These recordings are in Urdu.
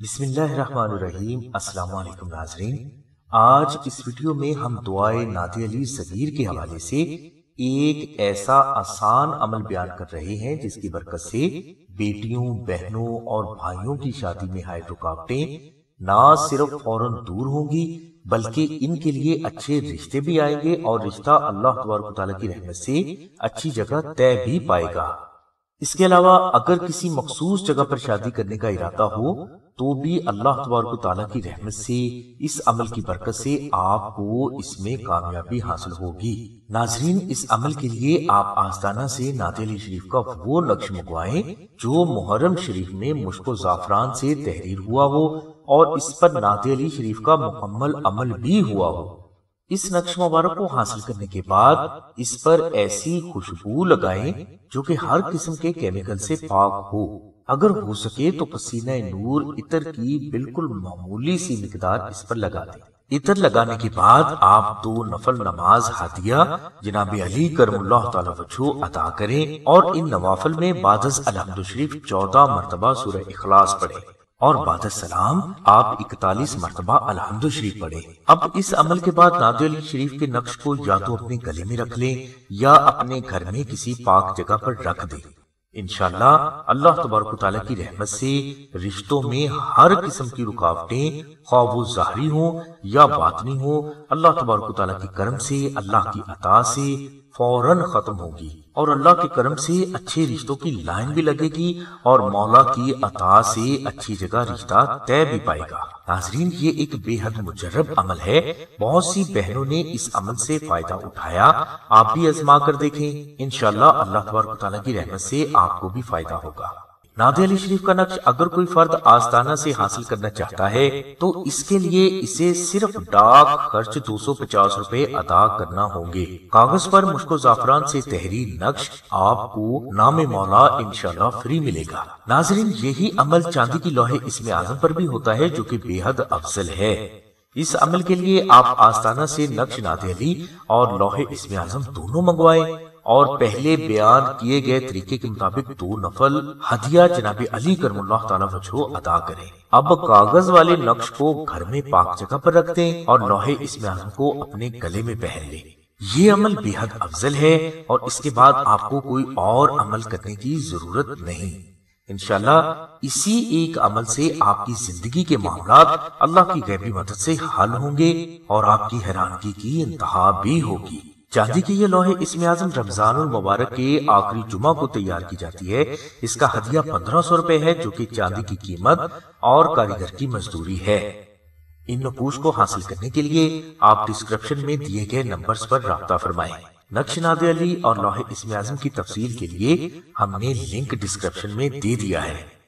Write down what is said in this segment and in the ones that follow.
بسم اللہ الرحمن الرحیم۔ السلام علیکم ناظرین۔ آج اس ویڈیو میں ہم دعائے نادی علی صغیر کے حوالے سے ایک ایسا آسان عمل بیان کر رہے ہیں جس کی برکت سے بیٹیوں، بہنوں اور بھائیوں کی شادی میں ہائے رکاوٹیں نہ صرف فوراً دور ہوں گی، بلکہ ان کے لیے اچھے رشتے بھی آئیں گے اور رشتہ اللہ تبارک تعالیٰ کی رحمت سے اچھی جگہ طے بھی پائے گا۔ اس کے علاوہ اگر کسی مخصوص جگہ پر شادی کرنے کا ارادہ ہو، تو بھی اللہ تبارک و تعالیٰ کی رحمت سے اس عمل کی برکت سے آپ کو اس میں کامیابی حاصل ہوگی۔ ناظرین، اس عمل کے لیے آپ آستانہ سے ناد علی شریف کا وہ نقش منگوائیں جو محرم شریف میں مشک و زعفران سے تحریر ہوا ہو اور اس پر ناد علی شریف کا مکمل عمل بھی ہوا ہو۔ اس نقش مبارک کو حاصل کرنے کے بعد اس پر ایسی خوشبو لگائیں جو کہ ہر قسم کے کیمیکل سے پاک ہو۔ اگر ہو سکے تو پسینہ نور عطر کی بالکل معمولی سی مقدار اس پر لگا دیں۔ عطر لگانے کے بعد آپ دو نفل نماز ہاتھیا جناب علی کرم اللہ تعالی وجہ ادا کریں اور ان نوافل میں بادز الحمد شریف چودہ مرتبہ سورہ اخلاص پڑھیں۔ اور بعد السلام، آپ اکتالیس مرتبہ الحمد شریف پڑھیں۔ اب اس عمل کے بعد نادو علی شریف کے نقش کو یا تو اپنے گلے میں رکھ لیں یا اپنے گھر میں کسی پاک جگہ پر رکھ دیں۔ انشاءاللہ، اللہ تبارک تعالیٰ کی رحمت سے رشتوں میں ہر قسم کی رکاوٹیں خواب و ظاہری ہوں یا باطنی ہوں، اللہ تبارک تعالیٰ کی کرم سے، اللہ کی عطا سے فوراً ختم ہوگی اور اللہ کے کرم سے اچھے رشتوں کی لائن بھی لگے گی اور مولا کی عطا سے اچھی جگہ رشتہ طے بھی پائے گا۔ ناظرین، یہ ایک بے حد مجرب عمل ہے۔ بہت سی بہنوں نے اس عمل سے فائدہ اٹھایا۔ آپ بھی ازما کر دیکھیں۔ انشاءاللہ اللہ تبارک تعالیٰ کی رحمت سے آپ کو بھی فائدہ ہوگا۔ نادی علی شریف کا نقش اگر کوئی فرد آستانہ سے حاصل کرنا چاہتا ہے، تو اس کے لیے اسے صرف ڈاک خرچ دو سو پچاس روپے ادا کرنا ہوں گے۔ کاغذ پر مشکو زعفران سے تحریر نقش آپ کو نام مولا انشاءاللہ فری ملے گا۔ ناظرین، یہی عمل چاندی کی لوہے اس میں آزم پر بھی ہوتا ہے، جو کہ بے حد افضل ہے۔ اس عمل کے لیے آپ آستانہ سے نقش نادی علی اور لوہے اس میں آزم دونوں منگوائیں۔ اور پہلے بیان کیے گئے طریقے کے مطابق دو نفل ہدیہ جناب علی کرم اللہ تعالیٰ وجہ ادا کریں۔ اب کاغذ والے نقش کو گھر میں پاک جگہ پر رکھ دیں اور لوہے اس میں کو اپنے گلے میں پہن لیں۔ یہ عمل بے حد افضل ہے اور اس کے بعد آپ کو کوئی اور عمل کرنے کی ضرورت نہیں۔ انشاءاللہ اسی ایک عمل سے آپ کی زندگی کے معاملات اللہ کی غیبی مدد سے حل ہوں گے اور آپ کی حیرانگی کی انتہا بھی ہوگی۔ چاندی کی یہ لوہے اسم اعظم رمضان المبارک کے آخری جمعہ کو تیار کی جاتی ہے، اس کا ہدیہ پندرہ سو روپے ہے، جو کہ چاندی کی قیمت اور کاریگر کی مزدوری ہے۔ ان نقوش کو حاصل کرنے کے لیے آپ ڈسکرپشن میں دیے گئے نمبرز پر رابطہ فرمائیں۔ نقش ناد علی اور لوہے اسم اعظم کی تفصیل کے لیے ہم نے لنک ڈسکرپشن میں دے دیا ہے۔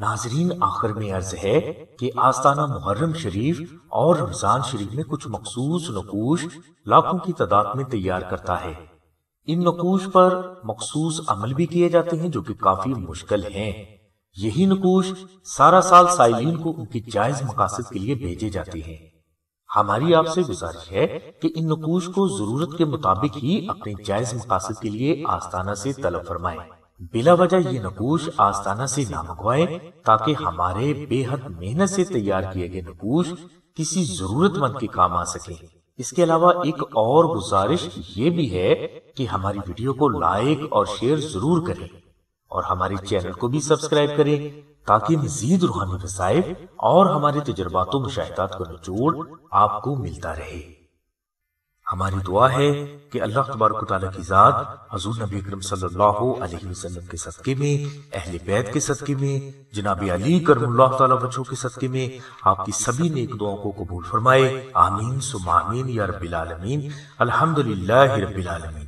ناظرین، آخر میں عرض ہے کہ آستانہ محرم شریف اور رمضان شریف میں کچھ مخصوص نقوش لاکھوں کی تعداد میں تیار کرتا ہے۔ ان نقوش پر مخصوص عمل بھی کیے جاتے ہیں جو کہ کافی مشکل ہیں۔ یہی نقوش سارا سال سائلین کو ان کی جائز مقاصد کے لیے بھیجے جاتے ہیں۔ ہماری آپ سے گزارش ہے کہ ان نقوش کو ضرورت کے مطابق ہی اپنے جائز مقاصد کے لیے آستانہ سے طلب فرمائیں۔ بلا وجہ یہ نقوش آستانہ سے نہ منگوائے تاکہ ہمارے بے حد محنت سے تیار کیے گئے نقوش کسی ضرورت مند کے کام آ سکے اس کے علاوہ ایک اور گزارش یہ بھی ہے کہ ہماری ویڈیو کو لائک اور شیئر ضرور کریں اور ہمارے چینل کو بھی سبسکرائب کریں تاکہ مزید روحانی وسائل اور ہمارے تجربات و مشاہدات کا نچوڑ آپ کو ملتا رہے۔ ہماری دعا ہے کہ اللہ تبارک و تعالیٰ کی ذات حضور نبی اکرم صلی اللہ علیہ وسلم کے صدقے میں، اہل بیت کے صدقے میں، جناب علی کرم اللہ تعالیٰ بچوں کے صدقے میں آپ کی سبھی نیک دعاوں کو قبول فرمائے۔ آمین سم آمین، یا رب العالمین۔ الحمدللہ رب العالمین۔